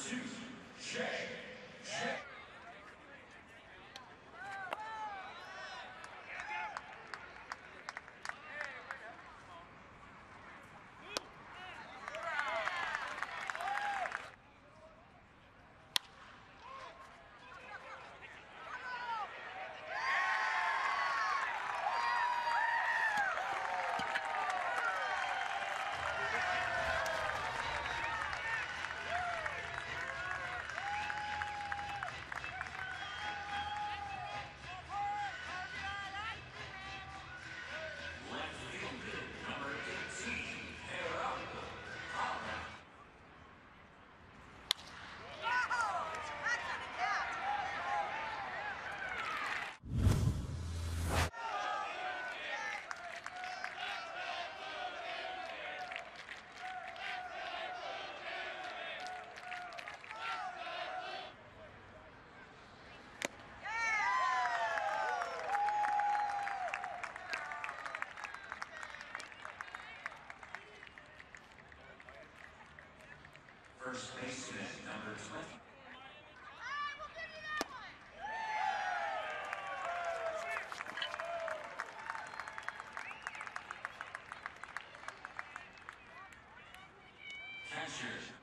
Susie Shea. Sure.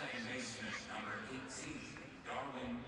Second baseman number 18, Darwin